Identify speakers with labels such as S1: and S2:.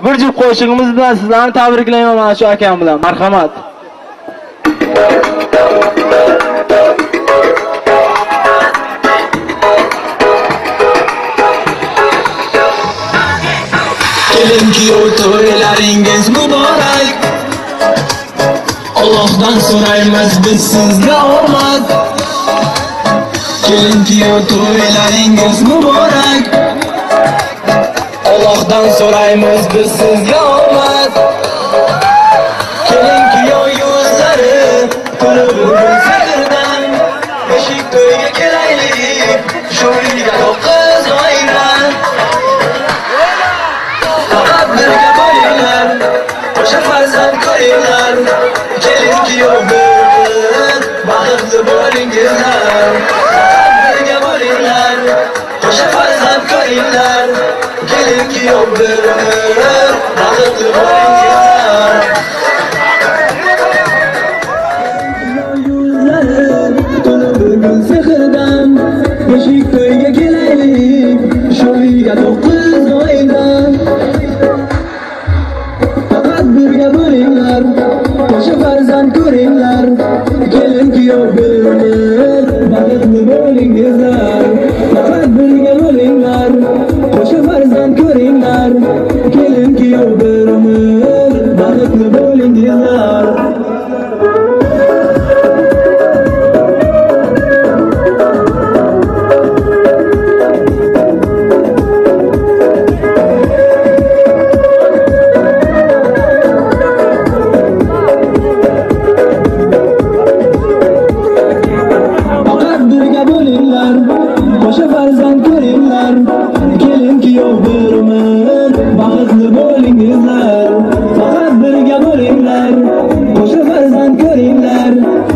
S1: bir juft qo'shig'imiz bilan sizlarni tabriklayman mana shu akam bilan. Marhamat.
S2: Kelin kuyov to'ylaringiz muborak Allohdan so'raymiz biz sizga omad Kelin kuyov to'ylaringiz muborak Allohdan so'raymiz biz sizga omad Kelin kuyov yuzlari to'lib bugun sehrdan Beshik to'yga kelaylik shu yilga to'qqiz oydan. Faqat birga bo'linglar O'sha farzand ko'ringlar Kelin kuyov bir Baxtli bo'linglar Kelin kuyov bir Baxtli bo'lingizlar Yuzlari to'lib bugun sehrdan Beshik to'yga kelaylik Shu uyga to'qqiz oydan Faqat birga bo'linglar O'sha farzand ko'ringlar Kelin kuyov bir Baxtli bo'lingizlar geçiyor bir ömür Balıklı bowling yazar Paşa farzan Gelin ki yol vermez baxtli bo'linglar faqat birga bo'linglar o'sha farzand ko'ringlar.